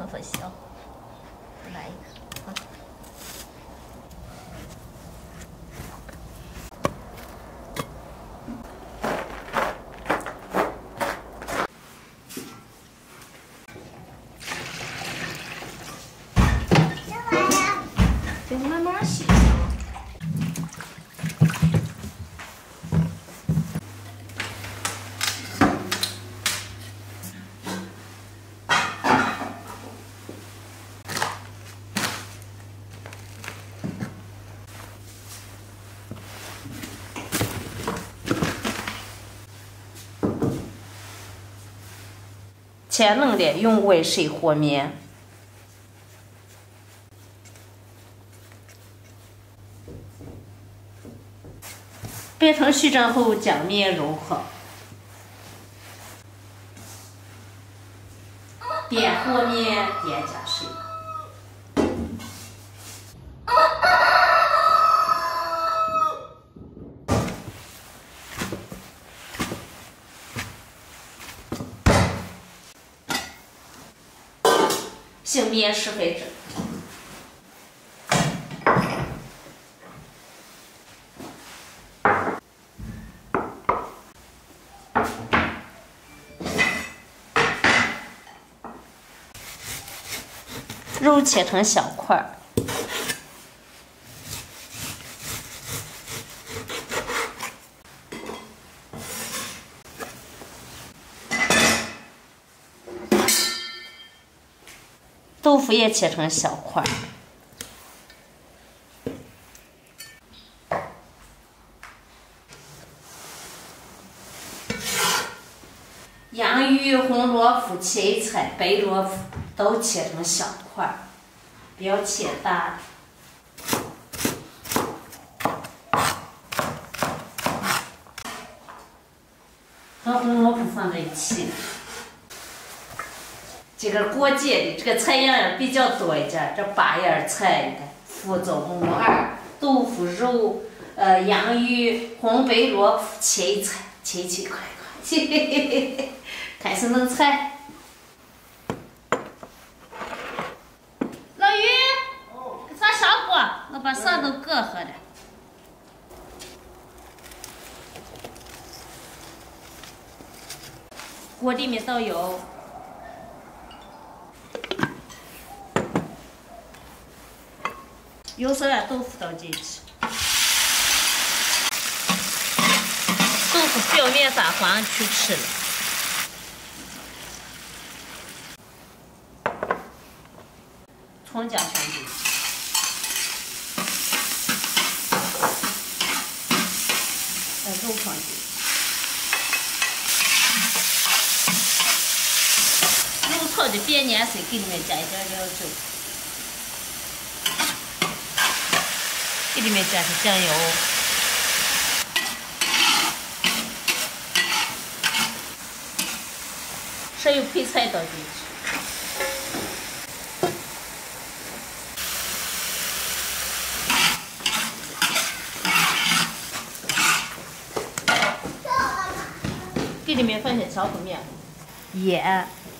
头发小，来一个，好。全能的用温水和面。掰成絮状后，将面揉好，边和面边加水。醒面十分钟。肉切成小块儿，豆腐也切成小块，洋芋、红萝卜、芹菜、白萝卜。都切成小块，不要切大的。和红萝卜放在一起。这个过节的这个菜样比较多一点，这八样菜，你看，腐竹、木耳、豆腐肉、呃洋芋、红白萝卜、芹菜，切切快快，嘿嘿嘿嘿嘿，开始弄菜。老于，给咱上锅，我把蒜都搁好了，锅里面倒油，油烧完豆腐倒进去，豆腐表面发黄去吃了，葱姜放进去。肉放进，肉炒的变颜色，给里面加一点料酒，给里面加上酱油，所有配菜倒进去。给里面放些荞粉面、盐，给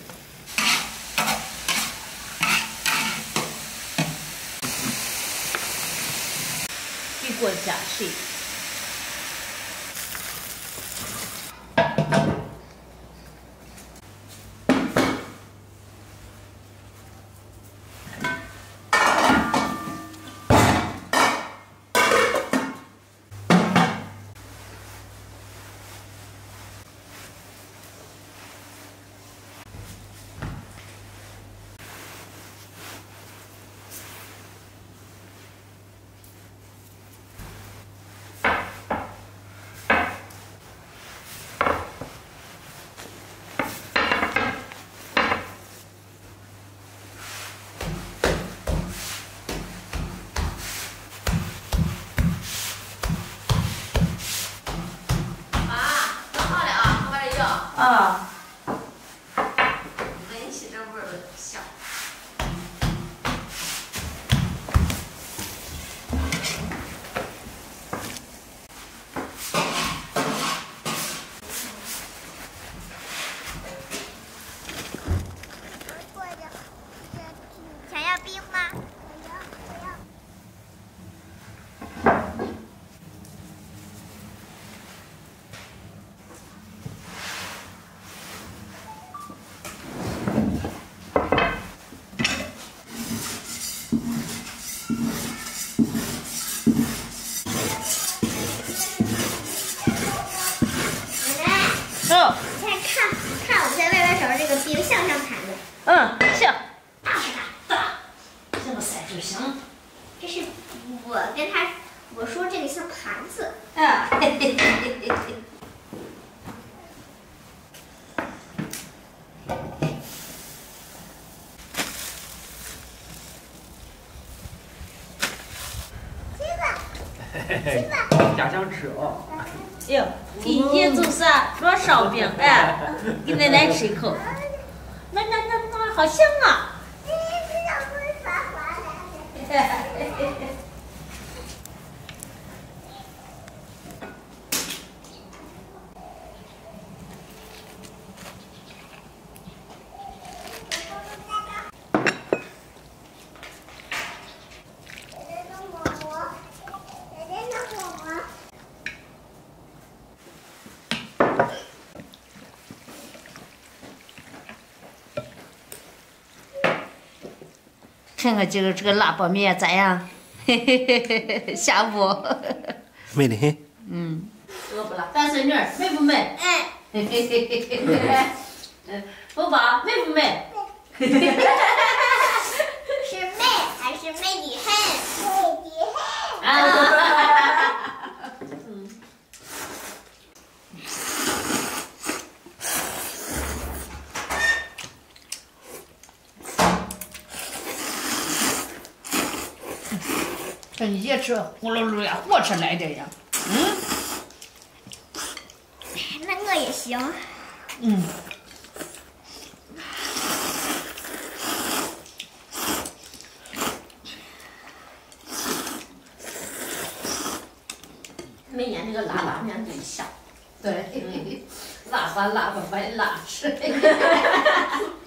过假戏。嗯，行，打打打，这么塞就行。这是我跟他我说这个像盘子。啊，嘿嘿嘿嘿嘿。家乡吃哦。哟，今天就是做烧饼，哎，给奶奶吃一口。那那那那好香啊！看看这个这个辣拌面咋样？嘿嘿嘿嘿嘿，下午？美得很。嗯，饿不啦？大孙女美不美？嗯，嘿嘿嘿嘿嘿嘿。嗯，宝宝美不美？是美还是美的很？美的很。啊！嗯。这你也吃，呼噜噜呀，火车来的呀。嗯那我也行。嗯。每年那个腊八面最香。对，腊八腊八白腊吃。